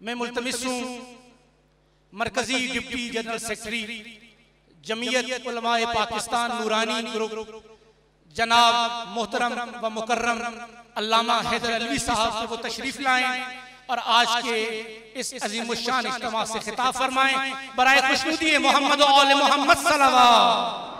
मैं मुलतमिस हूँ। मरकजी deputy general secretary. Jamiat Pakistan Noorani group. जनाब मोहतरम व मुकर्रम। अल्लामा हैदर अलवी साहब से वो तशरीफ़ लाएँ और आज के इस अजीम शान इज्तमा से खिताब फरमाएँ। बराए खुशनुदी मोहम्मद मोहम्मद सल्लल्लाहु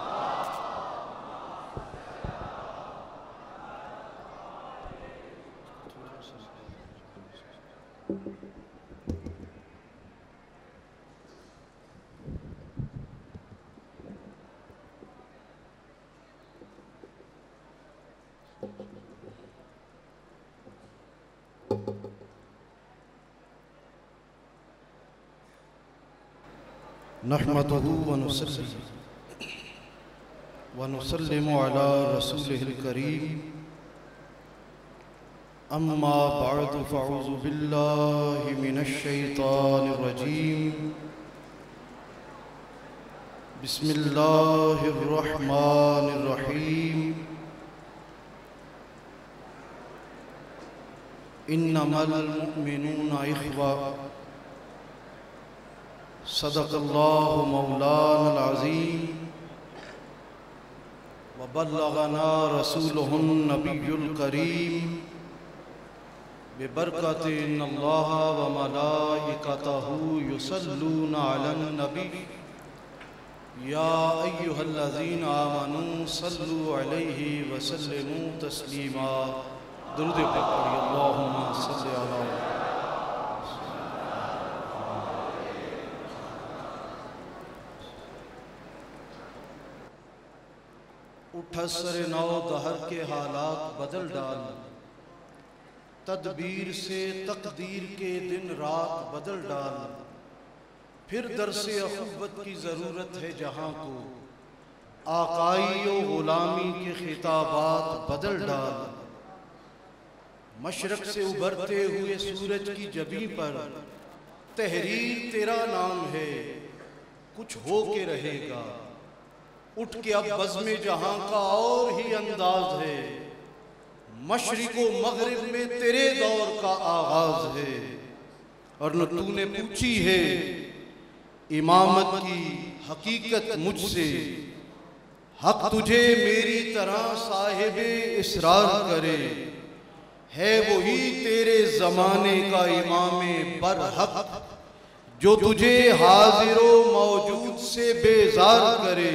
अला रसूलिहिल करीम अम्मा बअद फ़अऊज़ु बिल्लाहि मिनश शैतानिर रजीम बिस्मिल्लाहिर रहमानिर रहीम इन्नमल मुमिनूना इख़्वा सदक़ल्लाहु मौलानल-अज़ीम व बल्लगना रसूलुहुन नबियुल करीम बिबरकति इन्नल्लाह व मलाइकतहु युसल्लूना अलन नबी या अय्युहल्लज़ीना आमनू सल्लु अलैहि व सल्लिमू तस्लीमा दुरूद पे पढ़िए अल्लाहुम्मा सल्लि अला उठसर नौ दहर के हालात बदल डाल। तदबीर से तकदीर के दिन रात बदल डाल। फिर दरस अखुबत की ज़रूरत है जहाँ को। आकाई ग़ुलामी के खिताबात बदल डाल। मशरक से उभरते हुए सूरज की जबी पर, तहरीर तेरा नाम है, कुछ हो के रहेगा। उठ के अब बज़म जहाँ का और ही अंदाज है। मशरक मगरब में तेरे दौर का आगाज़ है। और न तूने पूछी है, इमामत की हकीकत मुझसे। हक तुझे मेरी तरह साहिब इसरार करे। है वही तेरे जमाने का इमाम बरहक, जो तुझे हाजिर मौजूद से बेजार करे।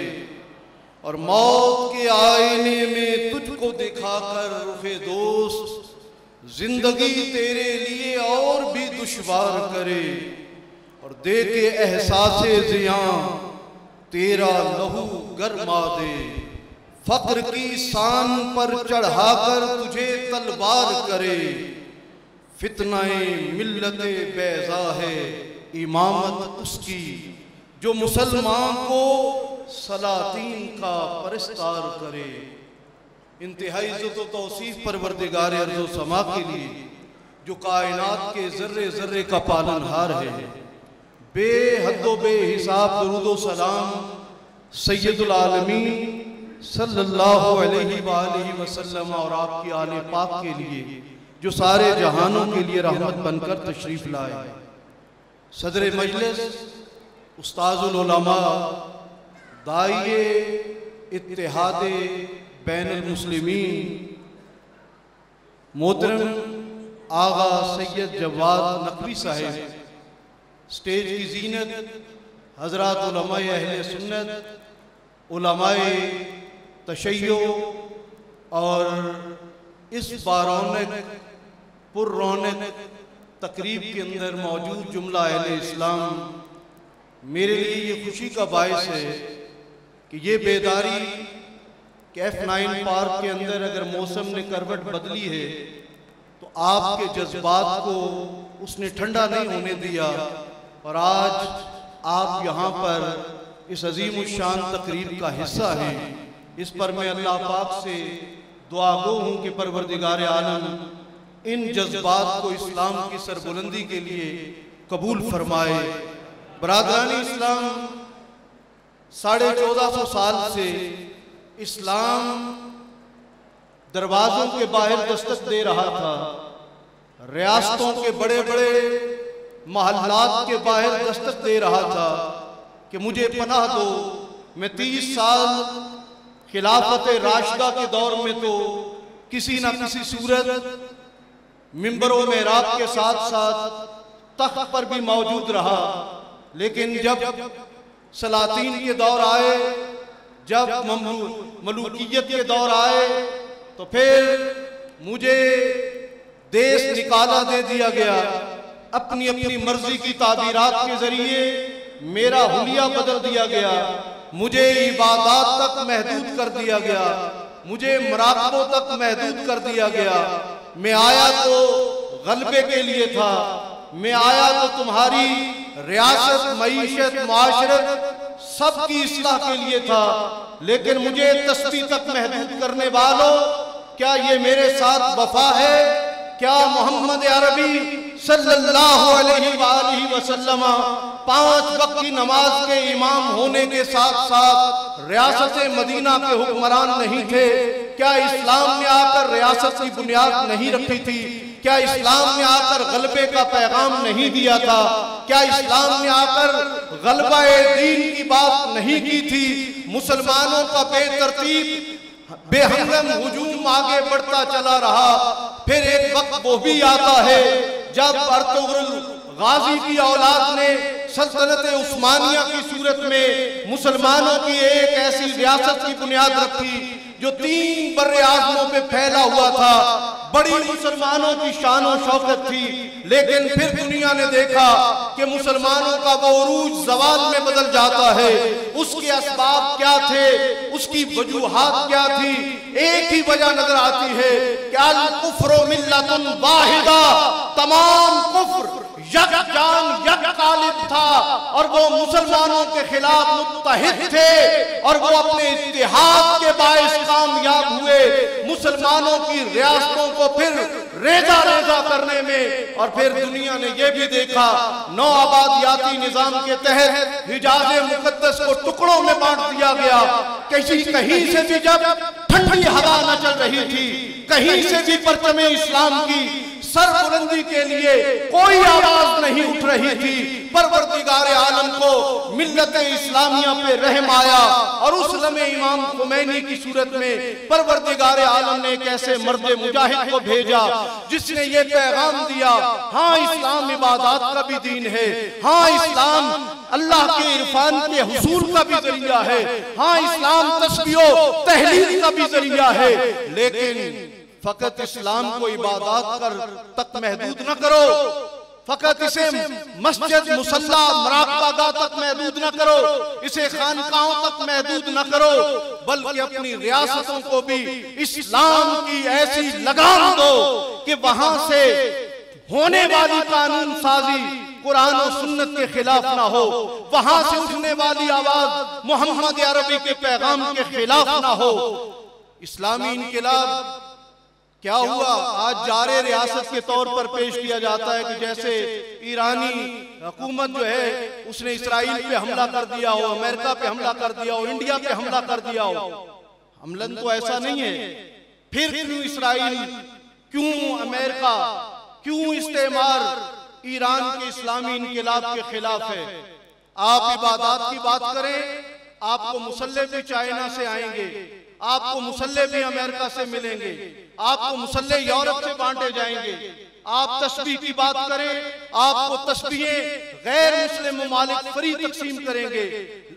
और मौत के आईने में तुझको दिखाकर रुखे दोस्त, ज़िंदगी तेरे लिए और भी दुश्वार करे। और दे के एहसास जिया, तेरा लहू गरमा दे। फक्र की शान पर चढ़ाकर तुझे तलवार करे। फितनाए मिल्लत बैजा है, इमामत उसकी, जो मुसलमान को सलातीन का परस्तार करे। इंतहाई इज़्ज़त तोसीफ परवरदिगार अर्जो समा के लिए, जो कायनात के जर्रे जर्रे का पालनहार है। बेहदो बेहिसाब दरूदो सलाम सैयदुल आलमीन सल्लल्लाहु अलैहि वसल्लम और आपकी आले पाक के लिए, जो सारे जहानों के लिए रहमत बनकर तशरीफ़ लाए। सदर मजलिस उस्ताजुलमा दाइए इतिहाद बैन मुस्लिमीन। मोहतरम आगा सैयद जवाद नकवी साहेब। स्टेज की जीनत, हज़रत अहल सुन्नत तशैयो और इस बारौनक, पुरौनक तकरीब के अंदर मौजूद जुमला अहल इस्लाम, मेरे लिए ये खुशी का बायस है कि ये बेदारी कि एफ़ नाइन पार्क के अंदर अगर मौसम ने करवट बदली है तो आपके जज्बात को उसने ठंडा नहीं होने दिया। और आज आप यहाँ पर इस अजीम शान तकरीब का हिस्सा हैं। इस पर मैं अल्लाह पाक से दुआ गो हूँ कि परवरदिगार आलम इन जज्बात को इस्लाम की सरबुलंदी के लिए कबूल फरमाए। बरदरानी इस्लाम साढ़े चौदह सौ साल से इस्लाम दरवाजों के बाहर दस्तक दे रहा था। रियासतों के बड़े बड़े महल्लात के बाहर दस्तक दे रहा था कि मुझे पनाह दो। मैं तीस साल खिलाफत राशिदा के दौर में तो किसी न किसी सूरत मिंबर में रात के साथ साथ तख्त पर भी मौजूद रहा। लेकिन जब सलातीन के दौर आए, जब मलूकियत के दौर आए तो फिर मुझे देश निकाला दे दिया गया। अपनी अपनी मर्ज़ी की ताबीरात के ज़रिए मेरा हुलिया बदल दिया गया। मुझे इबादत तक महदूद कर दिया गया। मुझे मराकबों तक महदूद कर दिया गया। मैं आया तो गलबे के लिए था। मैं आया तो तुम्हारी रियासत, मीशत, माशरत सबकी इसलाह के लिए था। लेकिन मुझे तस्ती तक महदूद करने वालों, क्या ये मेरे साथ वफा है? क्या मोहम्मद अरबी सल्लल्लाहु अलैहि वसल्लम पाँच वक्त की नमाज़ के इमाम होने के साथ साथ रियासत मदीना के हुक्मरान नहीं थे? क्या इस्लाम में आकर रियासत की बुनियाद नहीं रखी थी? क्या इस्लाम ने आकर गलबे का पैगाम नहीं दिया था? क्या इस्लाम ने आकर गलबा दीन की बात नहीं की थी? मुसलमानों का बेतरतीब बेहंगम हुजूम आगे बढ़ता चला रहा। फिर एक वक्त वो भी आता है जब अर्तुगरुल गाजी की औलाद ने सल्तनत उस्मानिया की सूरत में मुसलमानों की एक ऐसी रियासत की बुनियाद रखी। जो तीन बर आजमों पे फैला हुआ था, बड़ी मुसलमानों की शान और शौकत थी। लेकिन फिर दुनिया ने देखा कि मुसलमानों का वो उरूज जवाल में बदल जाता है। उसके असबाब क्या थे, उसकी वजूहत क्या थी, एक ही वजह नज़र आती है क्या कुफर मिल्लतुन वाहिदा, तमाम कुफ्र यक जान यक कालिब था और वो मुसलमानों के खिलाफ मुतहद थे और वो अपने इतिहाद के बायस कामयाब हुए। मुसलमानों की रियासतों को फिर रेजा रेजा करने में और फिर दुनिया ने यह भी देखा, नौ आबादियाती निज़ाम के तहत हिजाज मुकद्दस को टुकड़ों में बांट दिया गया। किसी कहीं से भी जब ठंडी हवा न चल रही थी, कहीं से भी परचमे इस्लाम की सर बुलंदी के लिए कोई आवाज़ नहीं उठ रही थी। परवरदिगार आलम को मिल्लत इस्लामिया पे रहम आया और उस लम्हे इमाम खुमैनी की सूरत में परवरदिगार आलम ने एक ऐसे मर्द मुजाहिद को भेजा, जिसने ये पैगाम दिया हाँ इस्लाम इबादत का भी दीन है। हाँ इस्लाम अल्लाह के इरफान के हसूल का भी ज़रिया है। हाँ इस्लाम तस्बियो तहलील का भी ज़रिया है। लेकिन फकत इस्लाम को इबादत कर तक महदूद न करो। फकत इसे मस्जिद मुसल्ला तक महदूद न करो। इसे खानकाओं तक महदूद न करो। बल्कि अपनी रियासतों को भी इस्लाम की ऐसी लगाम दो कि वहाँ से होने वाली कानून साजी कुरान और सुन्नत के खिलाफ ना हो। वहाँ से उठने वाली आवाज़ मोहम्मद अरबी के पैगाम के खिलाफ ना हो। इस्लामी इनकलाब क्या हुआ? आज जारे रियासत के तौर पर पेश किया जाता है कि जैसे ईरानी हुकूमत जो है उसने इसराइल पे हमला कर दिया हो अमेरिका पे हमला कर दिया हो इंडिया पे हमला कर दिया हो। हमलन तो ऐसा नहीं है। फिर क्यों इसराइल क्यों अमेरिका क्यों इस्तेमाल ईरान के इस्लामी इनकलाब के खिलाफ है। आप इबादत की बात करें आपको मुसल्ले भी चाइना से आएँगे। आपको मुसल्ले भी अमेरिका से मिलेंगे। आपको मुसल्ले यूरोप से बांटे जाएँगे। आप तस्वीर की बात करें आपको तस्वीरें गैर मुस्लिम ममालिक फ्री तकसीम करेंगे।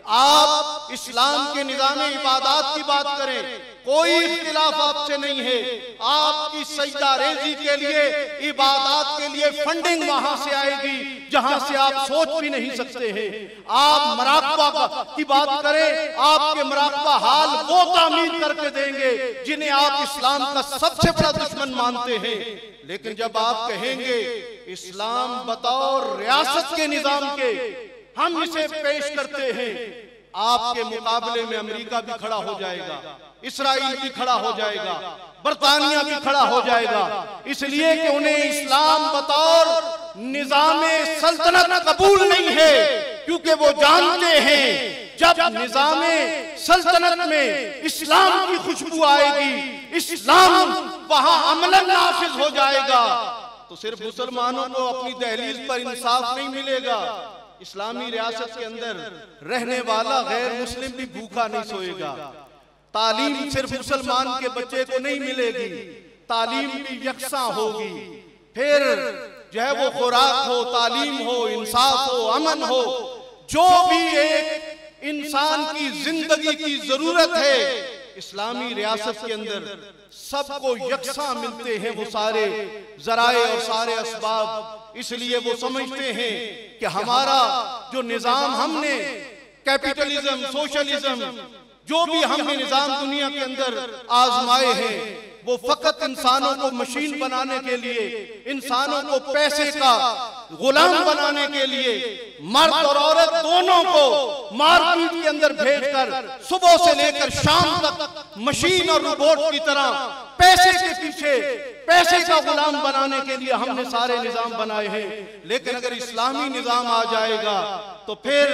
आप इस्लाम के निज़ाम इबादत की बात करें, कोई इख्तिलाफ आपसे नहीं है। आपकी सजदा रेजी के लिए, इबादत के लिए फंडिंग वहाँ से आएगी, जहाँ से आप सोच भी नहीं सकते हैं। आप मराकबा की बात करें, आपके मराकबा हाल वो तामीर करके देंगे, जिन्हें आप इस्लाम का सबसे बड़ा दुश्मन मानते हैं। लेकिन जब आप कहेंगे, इस्लाम बतौर रियासत के निज़ाम के हम इसे पेश करते हैं। आपके मुकाबले में अमेरिका भी खड़ा हो जाएगा। इसराइल भी खड़ा हो जाएगा। बरतानिया भी खड़ा हो जाएगा। इसलिए कि उन्हें इस्लाम बतौर निज़ाम सल्तनत कबूल नहीं है क्योंकि वो जानते हैं जब निज़ाम सल्तनत में इस्लाम की खुशबू आएगी इस्लाम वहाँ अमल नाफिज हो जाएगा। तो सिर्फ़ मुसलमानों को अपनी दहलीज पर इंसाफ नहीं मिलेगा। इस्लामी रियासत के अंदर रहने वाला गैर मुस्लिम भी भूखा नहीं सोएगा। तालीम सिर्फ़ मुसलमान के बच्चे को नहीं मिलेगी। तालीम भी यकसा होगी। फिर जो है वो खुराक हो तालीम हो इंसाफ हो अमन हो जो भी एक इंसान की ज़िंदगी की ज़रूरत है इस्लामी रियासत के अंदर सबको यकसा मिलते हैं वो सारे जराए और सारे असबाब। इसलिए वो समझते हैं कि हमारा जो निज़ाम हमने कैपिटलिज्म सोशलिज्म जो भी हमने निज़ाम दुनिया के अंदर आजमाए हैं वो फकत इंसानों को मशीन बनाने के लिए, इंसानों को पैसे का गुलाम बनाने के लिए मर्द और औरत दोनों को मारपीट के अंदर भेजकर सुबह से लेकर शाम तक मशीन और रोबोट की तरह पैसे के पीछे, पैसे का गुलाम बनाने के लिए हमने सारे निज़ाम बनाए हैं। लेकिन अगर इस्लामी निज़ाम आ जाएगा तो फिर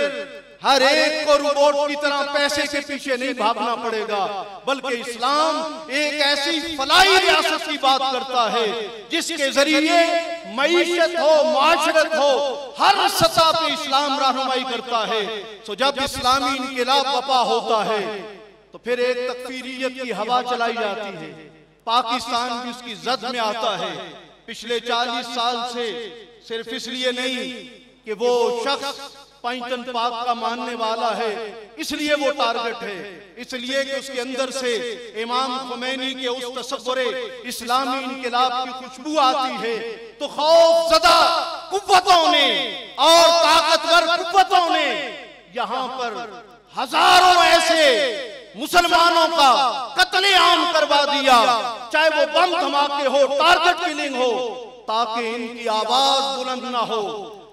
हर एक को रोबोट की तरह पैसे के पीछे नहीं भागना पड़ेगा बल्कि इस्लाम एक ऐसी फलाई रियासत की बात करता है जिसके ज़रिए मीशत हो माशरत हो हर सतह पे इस्लाम रहनुमाई करता है। तो जब इस्लामी इनकलाब बपा होता है तो फिर एक तकफीरियत की हवा चलाई जाती है। पाकिस्तान भी उसकी जद में आता है। पिछले चालीस साल से सिर्फ़ इसलिए नहीं कि वो शख्स पैंतन पाक का मानने वाला है। इसलिए वो टारगेट है। इसलिए कि उसके अंदर से इमाम खुमैनी के उस तस्वुर, इस्लामी इनकलाब की खुशबू आती है। तो खौफ जदा कुव्वतों ने और ताकतवर कुव्वतों ने यहाँ पर हज़ारों ऐसे मुसलमानों का कत्ले आम करवा दिया। चाहे वो बम धमाके हो टारगेट किलिंग हो, ताकि इनकी आवाज़ बुलंद ना हो।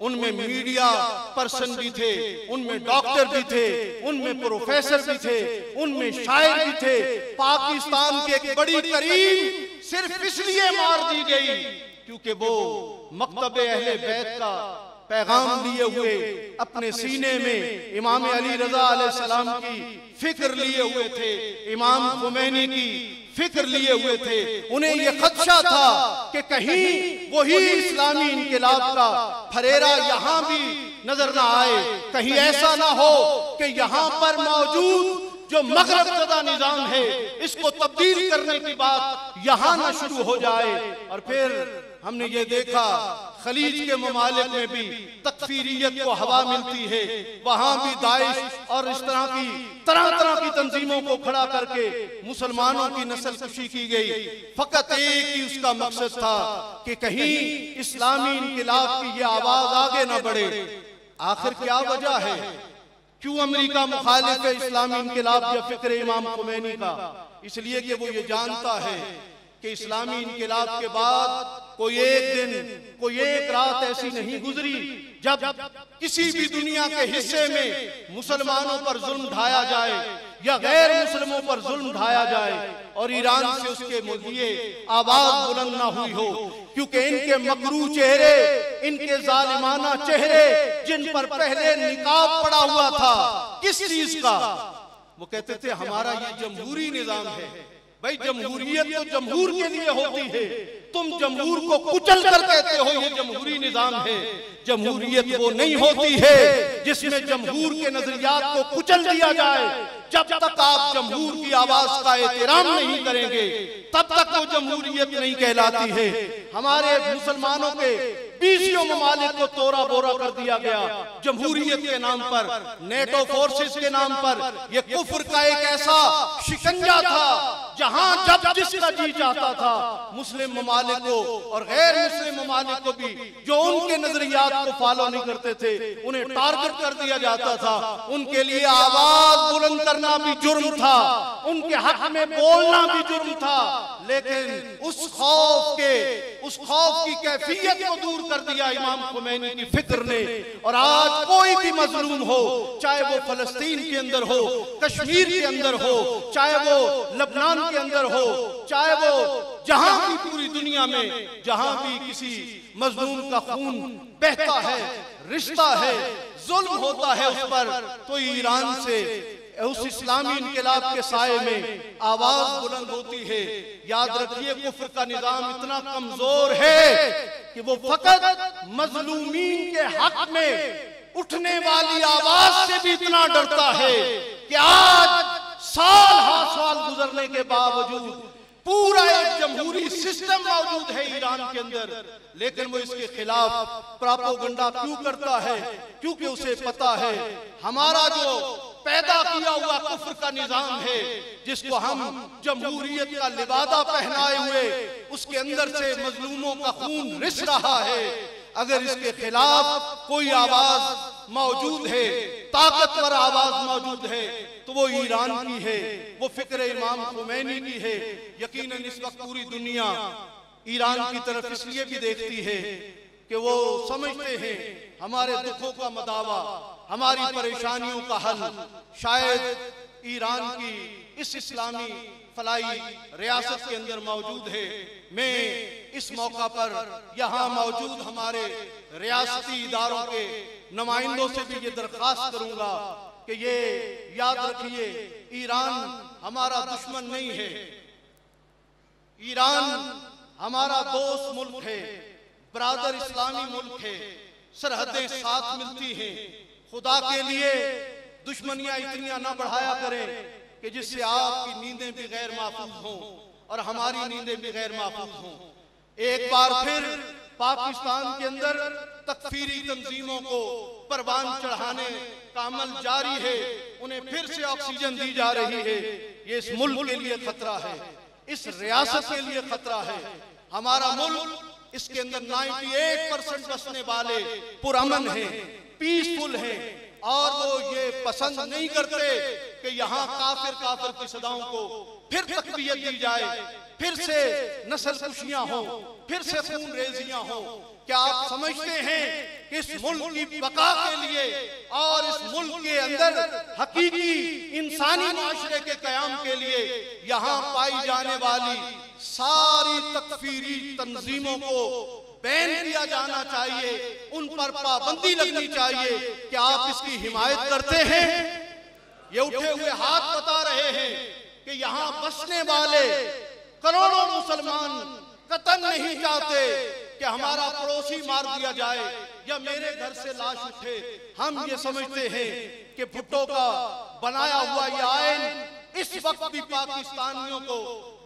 उनमें मीडिया पर्सन भी थे उनमें डॉक्टर भी थे उनमें प्रोफेसर भी थे उनमें शायर भी थे। पाकिस्तान के एक बड़ी करीब सिर्फ़ इसलिए मार दी गई क्योंकि वो मकतब अहले बैत का पैगाम लिए हुए अपने सीने में इमाम अली रजा सलाम की फ़िक्र लिए हुए थे इमाम खुमैनी की फ़िक्र लिए हुए थे। उन्हें यह खदशा था कि कहीं वही इस्लामी इनकलाब का फरेरा यहाँ भी नज़र ना आए। कहीं ऐसा ना हो कि यहाँ पर मौजूद जो मगरब सदा निज़ाम है इसको तब्दील करने की बात यहाँ ना शुरू हो जाए और फिर हमने ये देखा, खलीज के ममालिक में भी तकफीरियत को हवा मिलती है। वहाँ भी दाइश और इस तरह की तरह तरह की तंजीमों को खड़ा करके मुसलमानों की नस्ल खुशी की गई। फकत एक ही उसका मकसद था कि कहीं इस्लामी इनकलाब की ये आवाज़ आगे ना बढ़े। आखिर क्या वजह है? क्यों अमेरिका मुखालिफ है इस्लामी इनकलाब या फ़िक्र इमाम खुमैनी का? इसलिए कि वो ये जानता है कि इस्लामी इनकलाब के बाद कोई एक दिन कोई एक रात ऐसी नहीं गुजरी जब किसी भी दुनिया के हिस्से में मुसलमानों पर जुल्म ढाया जाए या गैर मुस्लिमों पर जुल्म ढाया जाए और ईरान से उसके लिए आवाज़ बुलंद ना हुई हो क्योंकि इनके मकरू चेहरे इनके जालिमाना चेहरे जिन पर पहले निकाब पड़ा हुआ था किस चीज़ का? वो कहते थे हमारा ये जमहूरी निज़ाम है। भाई जमहूरियत तो जमहूर के लिए होती है तुम जमहूर को कुचल कर कहते हो, ये जमहूरी निज़ाम है। जमहूरियत वो नहीं होती है जिसमें जमहूर के नजरियात को कुचल दिया जाए। जब तक आप जमहूर की आवाज़ का एहतराम नहीं करेंगे, तब तक वो जमहूरियत नहीं कहलाती है। हमारे मुसलमानों के बीसियों ममालिक को तोड़ा बोरा कर दिया गया। जमहूरियत के नाम पर नेटो फोर्सेस के नाम पर यह कुफर का एक ऐसा शिकंजा था, जहाँ जब जिसका जी चाहता था, मुस्लिम ममालिक को और गैर मुस्लिम ममालिक को भी, जो उनके नजरियात को फॉलो नहीं करते थे, उन्हें टारगेट कर दिया जाता था। उनके लिए आवाज़ बुलंद करना भी जुर्म था। उनके हक में बोलना भी जुर्म था। लेकिन उस खौफ के, उस खौफ की कैफियत को दूर कर दिया इमाम खुमैनी की फ़िक्र ने। और आज कोई भी मजलूम हो, चाहे वो फलस्तीन के अंदर हो, कश्मीर के अंदर हो, चाहे वो लबनान के अंदर हो, चाहे वो जहाँ की पूरी दुनिया में जहाँ भी किसी मजलूम का खून बहता है, रिश्ता है, जुल्म होता है उस पर तो ईरान से, उस इस्लामी इनकलाब के साय में आवाज़ बुलंद होती है। याद रखिए, कुफर का निज़ाम इतना कमज़ोर है कि वो फकत मजलूमीन के हक में उठने वाली आवाज़ से भी इतना डरता है कि आज साल हाँ साल गुजरने के बावजूद पूरा एक जमहूरी सिस्टम मौजूद है ईरान के अंदर। लेकिन वो इसके खिलाफ प्रापोगंडा क्यों करता है? क्योंकि उसे पता है, हमारा जो पैदा किया हुआ कुफर का निज़ाम है, जिसको हम जमहूरियत का लिबादा पहनाए हुए, उसके अंदर से मजलूमों का खून रिस रहा है। अगर इसके खिलाफ कोई आवाज़ मौजूद है ताकतवर आवाज़ मौजूद है तो वो ईरान की है वो फ़िक्र इमाम खुमैनी की है यकीनन इस वक्त पूरी दुनिया ईरान की तरफ़ इसलिए भी देखती है कि वो समझते हैं हमारे दुखों का मदावा हमारी परेशानियों का हल शायद ईरान की इस इस्लामी फलाई रियासत के अंदर मौजूद है। मैं इस मौका पर यहाँ मौजूद हमारे रियासती इदारों के नुमाइंदों से भी ये दरख्वास्त करूँगा कि ये याद रखिए, ईरान हमारा दुश्मन नहीं है। ईरान हमारा दोस्त मुल्क है, बरादर इस्लामी मुल्क है, सरहदें साथ मिलती हैं। खुदा के लिए दुश्मनियाँ इतनियाँ ना बढ़ाया करें। कि जिससे आपकी नींदें भी गैर महफूज हों और हमारी नींदें भी गैर महफूज हों। एक बार फिर पाकिस्तान के अंदर तकफीरी तंजीमों को परवान चढ़ाने का अमल जारी है, उन्हें फिर से ऑक्सीजन दी जा रही है। ये इस मुल्क के लिए खतरा है, इस रियासत के लिए खतरा है। हमारा मुल्क इसके अंदर 98 परसेंट बसने वाले पुरमन है, पीसफुल हैं। और वो ये पसंद नहीं करते कि यहाँ काफिर काफिर की सदाओं को फिर तकबीयत दी जाए फिर से नस्ल खुशियाँ हो फिर से खून रेजियाँ हो। क्या आप समझते हैं कि इस मुल्क की बका के लिए और इस मुल्क के अंदर हकीकी इंसानी माशरे के कयाम के लिए यहाँ पाई जाने वाली सारी तकफीरी तंजीमों को बैन किया जाना चाहिए, उन पर पाबंदी लगनी चाहिए कि आप इसकी हिमायत करते हैं। ये उठे हुए हाथ बता रहे हैं कि यहाँ बसने वाले करोड़ों मुसलमान कतन नहीं चाहते कि हमारा पड़ोसी मार दिया जाए या मेरे घर से लाश उठे। हम ये समझते हैं कि भुट्टो का बनाया हुआ ये आयन इस वक्त भी पाकिस्तानियों को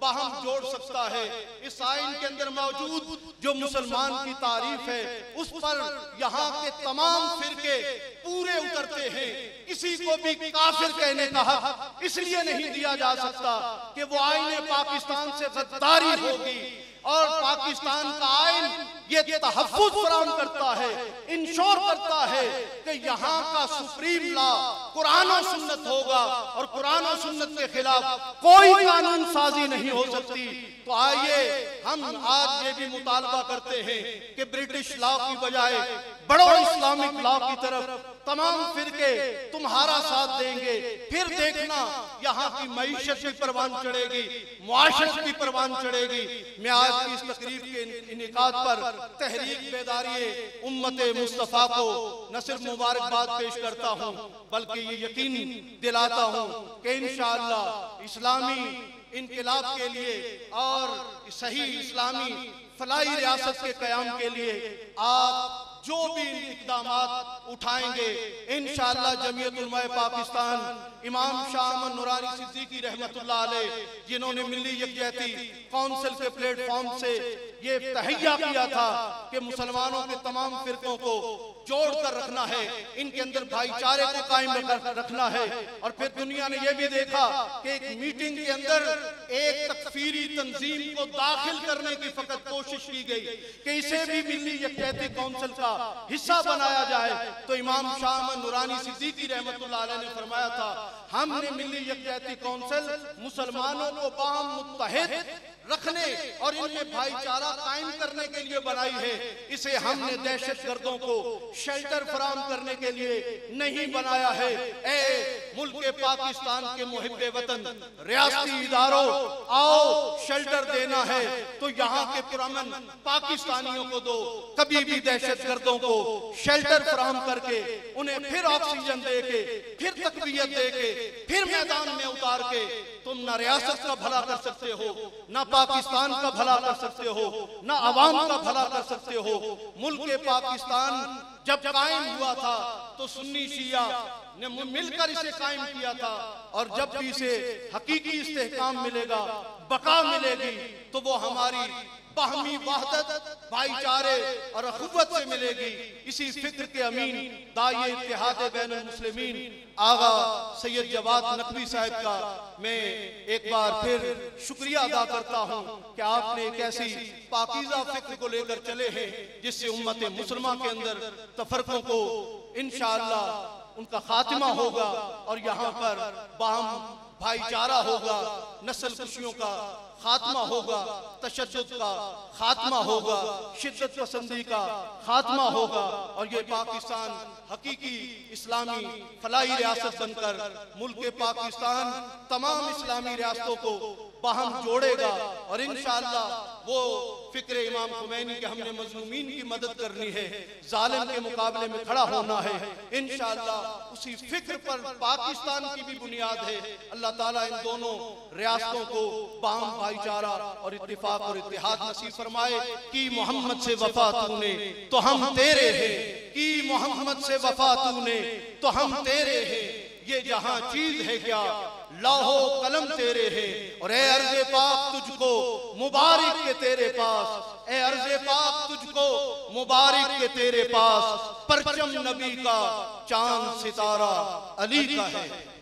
बाहम जोड़ सकता है। इस आइन के अंदर मौजूद जो मुसलमान की तारीफ़ है, उस पर यहाँ के तमाम फिरके पूरे उतरते हैं। किसी को भी काफिर कहने का हक इसलिए नहीं दिया जा सकता कि वो आईने पाकिस्तान से गद्दारी होगी। और पाकिस्तान का आयन ये तहफुज फराम करता है इंश्योर करता है कि यहाँ का सुप्रीम लॉ कुरान और सुन्नत होगा और कुरान और सुन्नत के खिलाफ कोई कानून साजी नहीं हो सकती। तो आइए, हम आज ये भी मुतालबा करते हैं कि ब्रिटिश लॉ की बजाय बड़ो इस्लामिक लॉ की तरफ़ तमाम फिरके तुम्हारा साथ देंगे। फिर देखना, यहाँ की मीशत भी परवान चढ़ेगी, मुआशत भी परवान चढ़ेगी। मैं आज की इस तकरीब के इनका पर तहरीक बेदारी उम्मत मुस्तफ़ा को न सिर्फ़ मुबारकबाद पेश करता हूँ, बल्कि ये यकीन दिलाता हूँ कि इन इस्लामी इनकलाब के लिए और सही इस्लामी फलाई रियासत के क्याम के लिए आप जो भी इकदाम उठाएँगे इन जमीयत पाकिस्तान, इमाम शाह नुरानी सिद्दीकी रहमतुल्लाह जिन्होंने मिली यकजहती काउंसिल के प्लेटफॉर्म से ये तहैया किया था कि मुसलमानों के तमाम फिरकों को जोड़ कर रखना है, इनके अंदर भाईचारे को कायम रखना है। और फिर दुनिया ने यह भी देखा कि एक मीटिंग के अंदर एक तकफीरी तंजीम को दाखिल करने की फकत कोशिश की गई, कि इसे भी मिली यकजहती काउंसिल का हिस्सा बनाया जाए। तो इमाम शाह नूरानी सिद्दीकी रहमत ने फरमाया था, हमने मिली यकजहती कौंसिल मुसलमानों को बाम मुतहद रखने और इनके भाईचारा कायम करने के लिए बनाई है। इसे हमने दहशत गर्दों को शेल्टर फराम करने के लिए नहीं बनाया है। ए मुल्क पाकिस्तान के मुहिब वतन रियासती इदारों आओ शेल्टर देना है। तो यहाँ के पुरमन पाकिस्तानियों को दो कभी भी दहशत गर्द को शेल्टर फराम करके उन्हें फिर ऑक्सीजन दे के फिर तकबीयत दे के फिर मैदान में उतार के तुम ना रियासत का भला कर सकते हो ना पाकिस्तान का भला कर सकते हो ना आवाम का भला कर सकते हो। मुल्क पाकिस्तान जब कायम हुआ था तो सुन्नी शिया ने मिलकर इसे कायम किया था। और जब भी इसे हकीकी इस्तेहकाम मिलेगा, बका मिलेगी तो वो हमारी बाहमी वहदत, भाईचारे और अखुवत से मिलेगी। इसी फ़िक्र के अमीन, दाई इतिहाद बैन मुस्लिमीन, आगा सैयद जवाद नकवी साहब का मैं एक बार फिर शुक्रिया अदा करता हूँ कि आपने एक ऐसी पाकिजा फ़िक्र को लेकर चले हैं, जिससे उम्मत मुसलमान के अंदर तफरकों को इनशाला उनका खात्मा होगा और यहाँ पर बाहम भाईचारा होगा नस्ल खुशियों का खात्मा होगा तशद का खात्मा होगा, शिद्दत पसंदी का खात्मा होगा, और ये पाकिस्तान हकीकी इस्लामी फलाई रियासत बनकर मुल्क पाकिस्तान तमाम इस्लामी रियासतों को बाहम जोड़ेगा, और इन वो फ़िक्र इमाम खुमैनी के हमने मजलूमीन की मदद करनी है, जालिम के मुकाबले में खड़ा होना है इन उसी फ़िक्र पर पाकिस्तान की भी बुनियाद है, अल्लाह ताला इन दोनों रियासतों को बाहम भाईचारा और इतफाक और इतिहाद नसीब फरमाए कि मोहम्मद से वफा तूने तो हम तेरे हैं। कि मोहम्मद से वफा तूने तो हम तेरे हैं। ये जहाँ चीज़ है क्या? लाहो कलम तेरे है। और ए अर्ज़ पाक तुझको मुबारक के तेरे पास ए अर्ज़ पाक तुझको मुबारक के तेरे पास परचम नबी का चाँद सितारा अली का है।